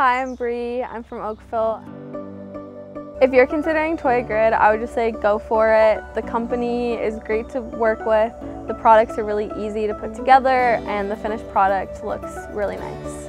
Hi, I'm Brie. I'm from Oakville. If you're considering Toja Grid, I would just say go for it. The company is great to work with. The products are really easy to put together and the finished product looks really nice.